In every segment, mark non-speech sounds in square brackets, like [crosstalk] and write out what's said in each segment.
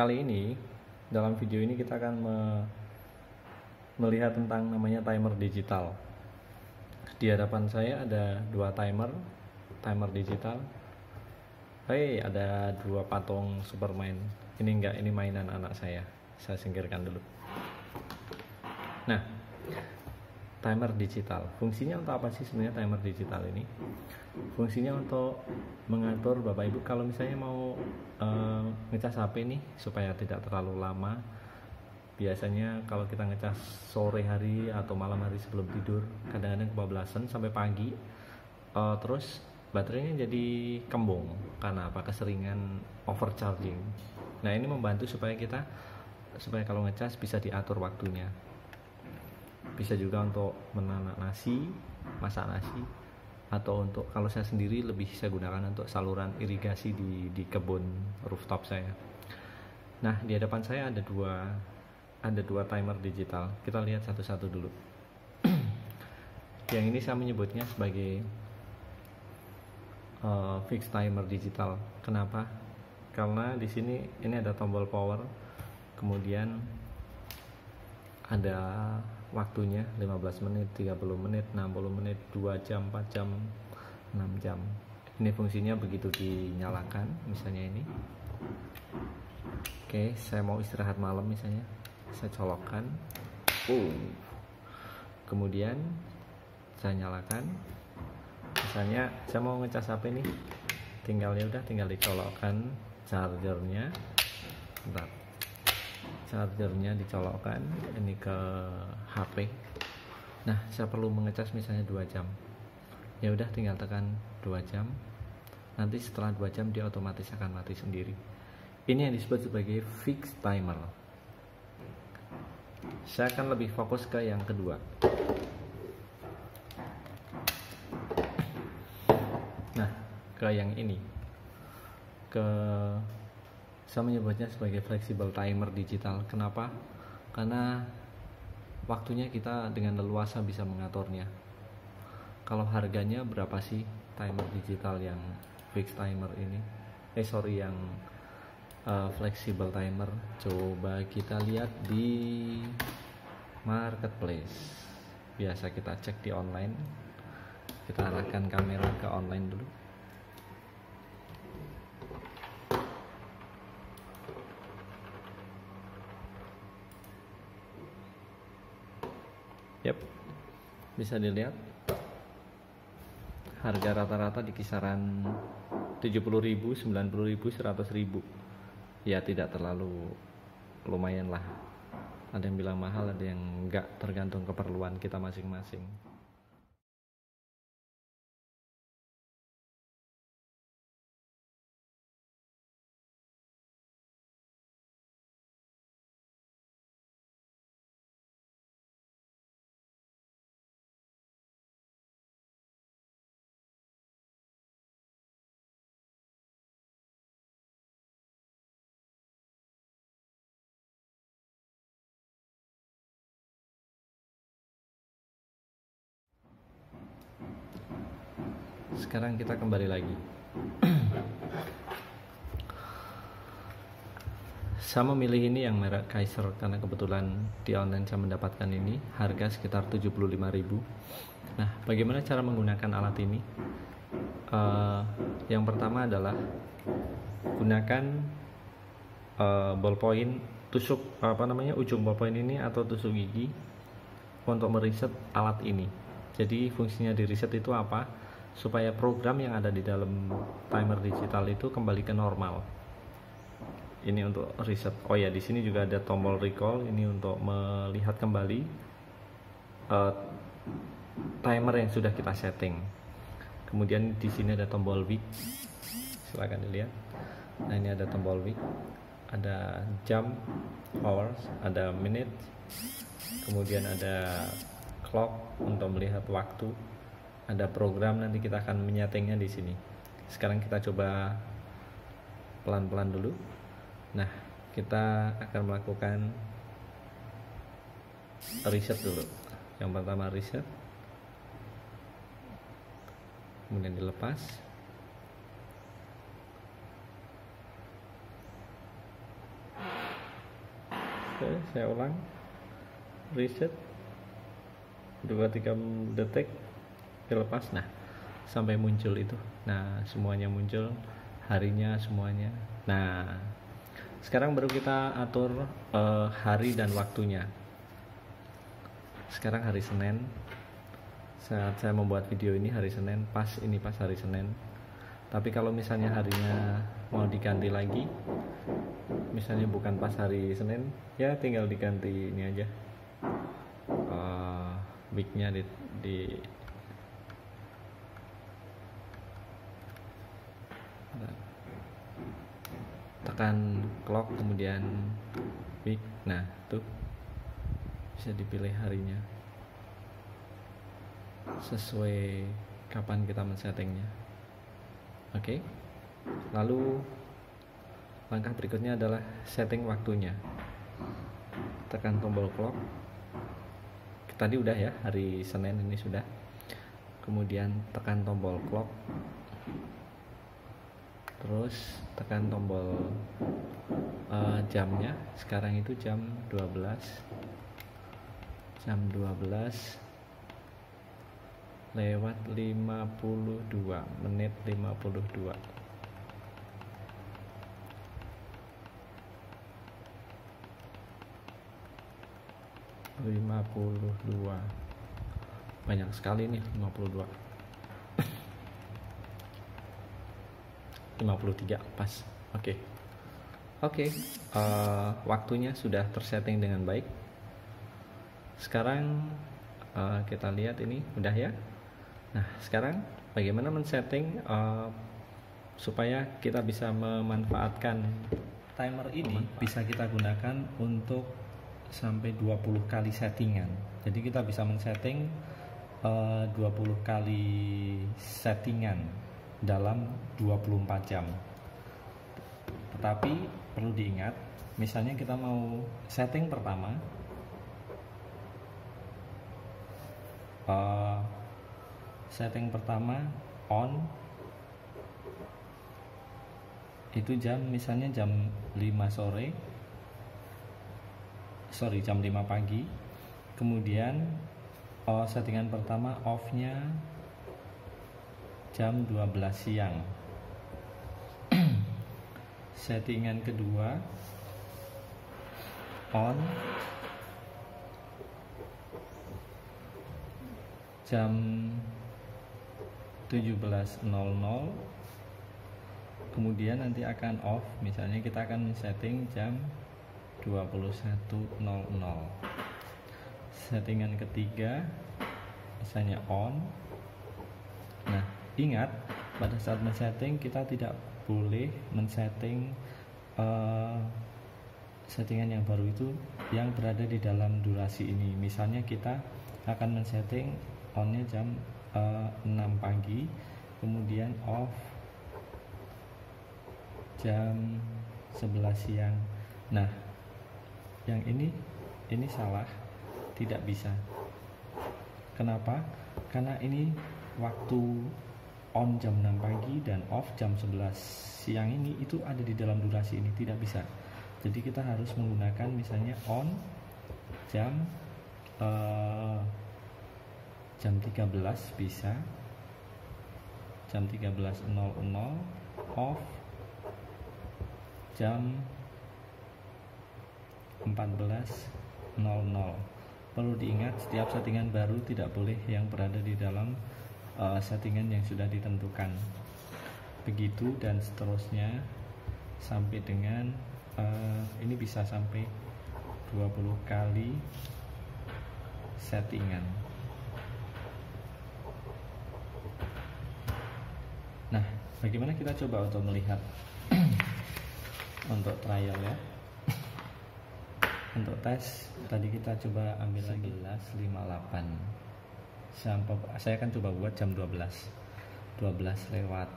kali ini dalam video ini kita akan me- melihat tentang namanya timer digital. Di hadapan saya ada dua timer, timer digital. Hei, ada dua patung Superman. Ini enggak, ini mainan anak saya. Saya singkirkan dulu. Nah, timer digital. Fungsinya untuk apa sih sebenarnya timer digital ini? Fungsinya untuk mengatur Bapak Ibu kalau misalnya mau eh, ngecas HP nih supaya tidak terlalu lama. Biasanya kalau kita ngecas sore hari atau malam hari sebelum tidur, kadang-kadang kebablasan sampai pagi. Eh, terus baterainya jadi kembung karena apa? Keseringan overcharging. Nah, ini membantu supaya kita supaya kalau ngecas bisa diatur waktunya bisa juga untuk menanak nasi, masak nasi, atau untuk kalau saya sendiri lebih saya gunakan untuk saluran irigasi di di kebun rooftop saya. Nah di hadapan saya ada dua ada dua timer digital. Kita lihat satu-satu dulu. Yang ini saya menyebutnya sebagai uh, fixed timer digital. Kenapa? Karena di sini ini ada tombol power, kemudian ada waktunya 15 menit, 30 menit, 60 menit, 2 jam, 4 jam, 6 jam. Ini fungsinya begitu dinyalakan, misalnya ini. Oke, saya mau istirahat malam misalnya. Saya colokkan. Uh. Kemudian saya nyalakan. Misalnya saya mau ngecas HP nih. Tinggal ya udah tinggal dicolokkan chargernya. Bentar chargernya dicolokkan ini ke HP nah saya perlu mengecas misalnya dua jam. Ya udah tinggal tekan dua jam. Nanti setelah dua jam dia otomatis akan mati sendiri. Ini yang disebut sebagai fixed timer. Saya akan lebih fokus ke yang kedua. Nah ke yang ini. Ke saya menyebutnya sebagai flexible timer digital. Kenapa? Karena waktunya kita dengan leluasa bisa mengaturnya. Kalau harganya berapa sih timer digital yang fixed timer ini? Eh sorry yang uh, flexible timer. Coba kita lihat di marketplace. Biasa kita cek di online. Kita arahkan kamera ke online dulu. Yap, bisa dilihat harga rata-rata di kisaran 70.000, 90.000, 100.000. Ya tidak terlalu lumayan lah. Ada yang bilang mahal, ada yang enggak tergantung keperluan kita masing-masing. Sekarang kita kembali lagi. saya memilih ini yang merek Kaiser karena kebetulan di online saya mendapatkan ini harga sekitar 75.000. Nah, bagaimana cara menggunakan alat ini? Uh, yang pertama adalah gunakan uh, ballpoint tusuk apa namanya ujung ballpoint ini atau tusuk gigi untuk meriset alat ini. Jadi fungsinya di reset itu apa? Supaya program yang ada di dalam timer digital itu kembali ke normal. Ini untuk reset. Oh ya, di sini juga ada tombol recall. Ini untuk melihat kembali uh, timer yang sudah kita setting. Kemudian di sini ada tombol week. Silahkan dilihat. Nah ini ada tombol week. Ada jam, hours, ada minute. Kemudian ada clock untuk melihat waktu ada program nanti kita akan menyetingnya di sini. Sekarang kita coba pelan-pelan dulu. Nah, kita akan melakukan riset dulu. Yang pertama riset. Kemudian dilepas. oke saya ulang reset 2-3 detik lepas. Nah sampai muncul itu. Nah semuanya muncul harinya semuanya. Nah sekarang baru kita atur uh, hari dan waktunya. Sekarang hari Senin. Saat saya membuat video ini hari Senin pas ini pas hari Senin. Tapi kalau misalnya harinya mau diganti lagi misalnya bukan pas hari Senin ya tinggal diganti ini aja. Uh, weeknya di, di tekan clock kemudian week. Nah tuh bisa dipilih harinya. Sesuai kapan kita men-settingnya. Oke. Okay? lalu langkah berikutnya adalah setting waktunya. Tekan tombol clock. Tadi udah ya hari Senin ini sudah. Kemudian tekan tombol clock terus tekan tombol uh, jamnya. Sekarang itu jam 12 jam 12 lewat 52 menit 52 52 banyak sekali nih 52 53 pas. Oke. Okay. oke. Okay. uh, eh, waktunya sudah tersetting dengan baik. Sekarang uh, kita lihat ini. Udah ya? Nah sekarang bagaimana men-setting uh, supaya kita bisa memanfaatkan timer ini bisa kita gunakan untuk sampai 20 kali settingan. Jadi kita bisa men-setting uh, 20 kali settingan dalam 24 jam. Tetapi perlu diingat misalnya kita mau setting pertama uh, setting pertama on itu jam misalnya jam 5 sore sorry jam 5 pagi kemudian oh, settingan pertama off nya jam 12 siang. [clears throat] Settingan kedua on jam 17.00 kemudian nanti akan off misalnya kita akan setting jam 21.00 settingan ketiga misalnya on. Nah ingat pada saat men-setting kita tidak boleh men-setting uh, settingan yang baru itu yang berada di dalam durasi ini. Misalnya kita akan men-setting onnya jam uh, eh, 6 pagi kemudian off jam 11 siang. Nah yang ini ini salah tidak bisa. Kenapa? Karena ini waktu on jam 6 pagi dan off jam 11 siang ini itu ada di dalam durasi ini tidak bisa. Jadi kita harus menggunakan misalnya on jam uh, jam 13 bisa jam 13.00 off jam 14.00 perlu diingat setiap settingan baru tidak boleh yang berada di dalam settingan yang sudah ditentukan. Begitu dan seterusnya sampai dengan uh, ini bisa sampai 20 kali settingan. Nah bagaimana kita coba untuk melihat [clears throat] untuk trial ya? Untuk tes tadi kita coba ambil lagi. 11.58 sampai saya akan coba buat jam 12 12 lewat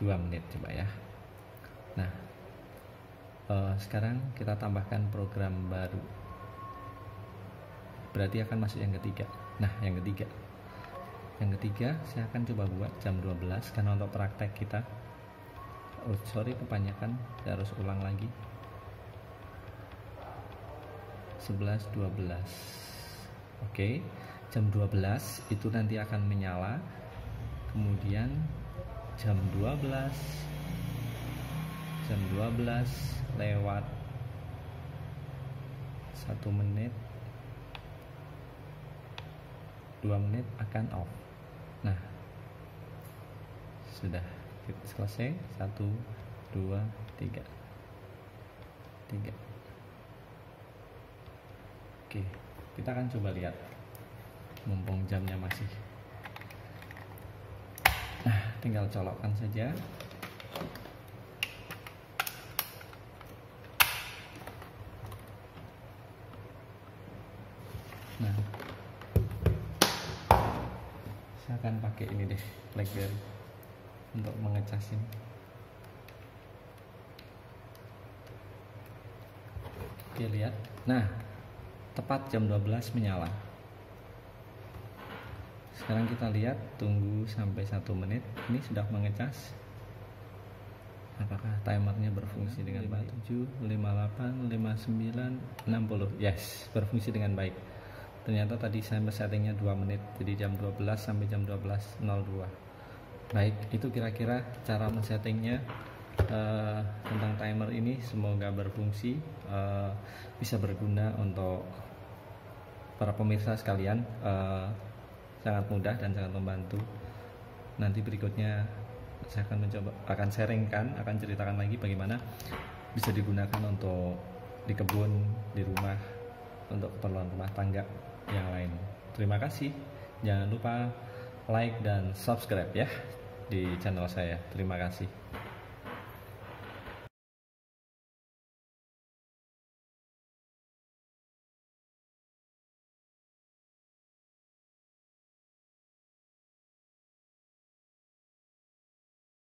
2 menit coba ya. Nah uh, sekarang kita tambahkan program baru. Berarti akan masuk yang ketiga. Nah yang ketiga. Yang ketiga saya akan coba buat jam 12 karena untuk praktek kita. Oh sorry kebanyakan. Saya harus ulang lagi. 11 12 oke jam 12 itu nanti akan menyala. Kemudian jam 12 jam 12 lewat satu menit dua menit akan off. Nah sudah selesai. Satu dua tiga. Tiga. Oke kita akan coba lihat mumpung jamnya masih. Nah tinggal colokkan saja. Nah. Saya akan pakai ini deh blackberry untuk mengecasin oke lihat. Nah tepat jam 12 menyala sekarang kita lihat tunggu sampai satu menit. Ini sudah mengecas. Apakah timernya berfungsi dengan baik? 7 58 59 60 yes berfungsi dengan baik. Ternyata tadi saya settingnya 2 menit jadi jam 12 sampai jam 12.02 baik itu kira-kira cara men-settingnya uh, tentang timer ini. Semoga berfungsi uh, bisa berguna untuk para pemirsa sekalian uh, sangat mudah dan sangat membantu nanti berikutnya saya akan mencoba akan sharingkan akan ceritakan lagi bagaimana bisa digunakan untuk di kebun di rumah untuk keperluan rumah tangga yang lain. Terima kasih. Jangan lupa like dan subscribe ya di channel saya. Terima kasih.